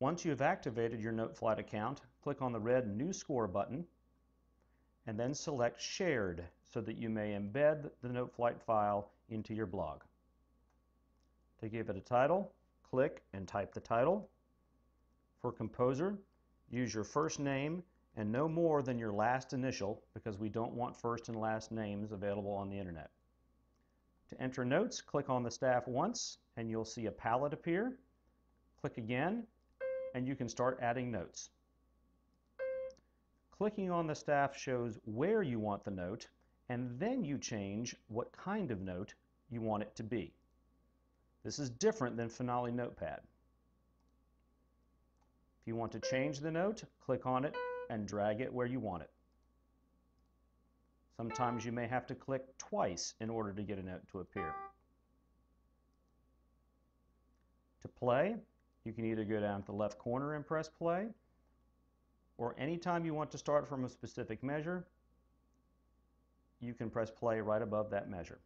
Once you have activated your NoteFlight account, click on the red New Score button and then select Shared so that you may embed the NoteFlight file into your blog. To give it a title, click and type the title. For Composer, use your first name and no more than your last initial because we don't want first and last names available on the internet. To enter notes, click on the staff once and you'll see a palette appear. Click again and you can start adding notes. Clicking on the staff shows where you want the note and then you change what kind of note you want it to be. This is different than Finale Notepad. If you want to change the note, click on it and drag it where you want it. Sometimes you may have to click twice in order to get a note to appear. To play, you can either go down to the left corner and press play, or anytime you want to start from a specific measure, you can press play right above that measure.